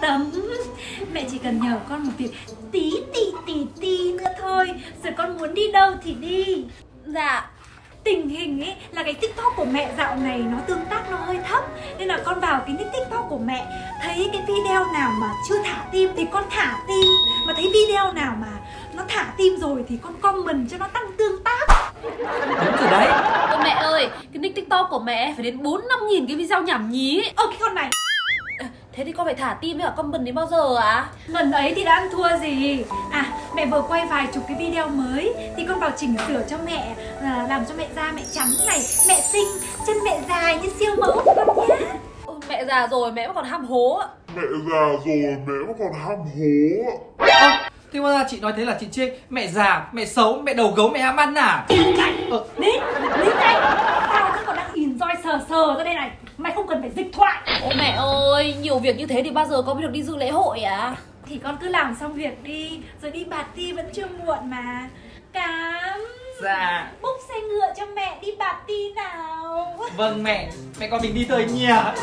tâm Mẹ chỉ cần nhờ con một việc tí tì tì tì nữa thôi. Rồi con muốn đi đâu thì đi. Dạ Tình hình ấy là cái tiktok của mẹ dạo này nó tương tác nó hơi thấp. Nên là con vào cái nick tiktok của mẹ Thấy cái video nào mà chưa thả tim thì con thả tim. Mà thấy video nào mà nó thả tim rồi thì con comment cho nó tăng tương tác. Đúng rồi đấy. Ôi mẹ ơi, cái nick tiktok của mẹ phải đến 4 năm nghìn cái video nhảm nhí. Ơ cái con này Thế thì con phải thả tim với cả comment đến bao giờ ạ? À? Lần ấy thì đã ăn thua gì À mẹ vừa quay vài chục cái video mới Thì con vào chỉnh sửa cho mẹ à, Làm cho mẹ da mẹ trắng này Mẹ xinh, chân mẹ dài như siêu mẫu con nhá Mẹ già rồi mẹ vẫn còn ham hố ạ Mẹ già rồi mẹ vẫn còn ham hố Ơ, Thế mà chị nói thế là chị chê mẹ già, mẹ xấu, mẹ đầu gấu, mẹ ham ăn à? Nín, nín đây Tao vẫn còn đang roi sờ sờ ra đây này Mày không cần phải dịch thoại. Ôi mẹ ơi, nhiều việc như thế thì bao giờ con mới được đi dự lễ hội à? Thì con cứ làm xong việc đi Rồi đi party vẫn chưa muộn mà. Cám. Dạ. Búc xe ngựa cho mẹ đi party nào. Vâng mẹ, mẹ con mình đi thôi nhỉ? À,